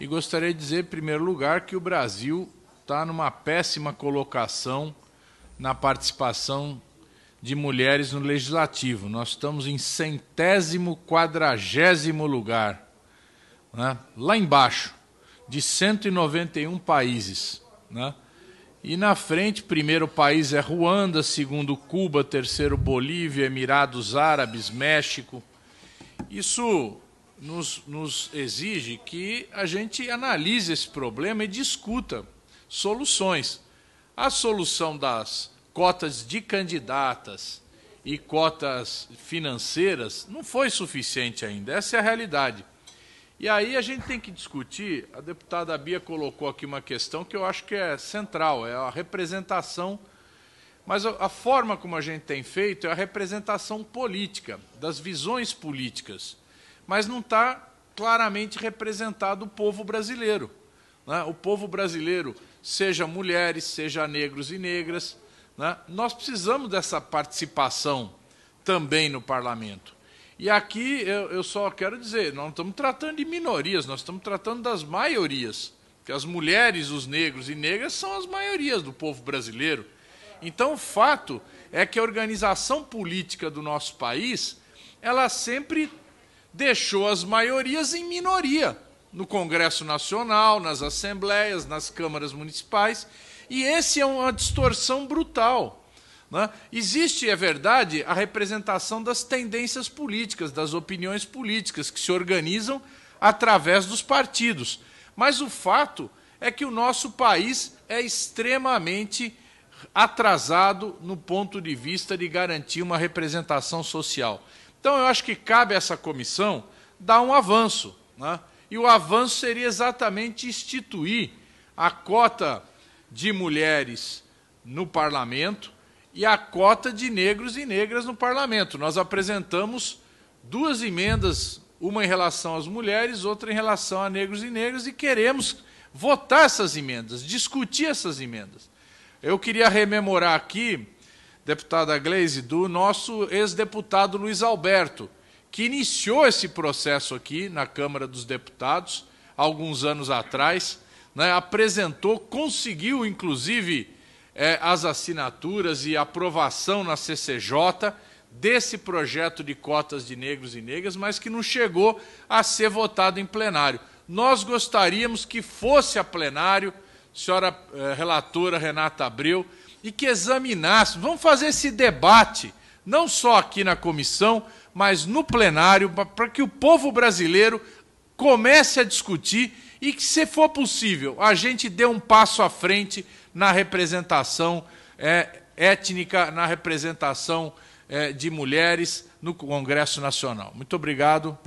E gostaria de dizer, em primeiro lugar, que o Brasil está numa péssima colocação na participação de mulheres no legislativo. Nós estamos em centésimo quadragésimo lugar, né? lá embaixo, de 191 países. Né? E na frente, primeiro país é Ruanda, segundo Cuba, terceiro Bolívia, Emirados Árabes, México. Isso nos, nos exige que a gente analise esse problema e discuta soluções. A solução das cotas de candidatas e cotas financeiras não foi suficiente ainda, essa é a realidade. E aí a gente tem que discutir, a deputada Bia colocou aqui uma questão que eu acho que é central, é a representação, mas a, a forma como a gente tem feito é a representação política, das visões políticas, mas não está claramente representado o povo brasileiro. Né? O povo brasileiro, seja mulheres, seja negros e negras, né? nós precisamos dessa participação também no parlamento. E aqui eu, eu só quero dizer, nós não estamos tratando de minorias, nós estamos tratando das maiorias. Que as mulheres, os negros e negras são as maiorias do povo brasileiro. Então o fato é que a organização política do nosso país, ela sempre deixou as maiorias em minoria no Congresso Nacional, nas assembleias, nas câmaras municipais, e esse é uma distorção brutal. Né? Existe, é verdade, a representação das tendências políticas, das opiniões políticas, que se organizam através dos partidos. Mas o fato é que o nosso país é extremamente atrasado no ponto de vista de garantir uma representação social. Então, eu acho que cabe a essa comissão dar um avanço. Né? E o avanço seria exatamente instituir a cota de mulheres no parlamento, e a cota de negros e negras no parlamento. Nós apresentamos duas emendas, uma em relação às mulheres, outra em relação a negros e negras, e queremos votar essas emendas, discutir essas emendas. Eu queria rememorar aqui, deputada Gleise, do nosso ex-deputado Luiz Alberto, que iniciou esse processo aqui na Câmara dos Deputados, alguns anos atrás, né, apresentou, conseguiu, inclusive, é, as assinaturas e aprovação na CCJ desse projeto de cotas de negros e negras, mas que não chegou a ser votado em plenário. Nós gostaríamos que fosse a plenário, senhora eh, relatora Renata Abreu, e que examinasse, vamos fazer esse debate, não só aqui na comissão, mas no plenário, para que o povo brasileiro comece a discutir e que, se for possível, a gente dê um passo à frente na representação é, étnica, na representação é, de mulheres no Congresso Nacional. Muito obrigado.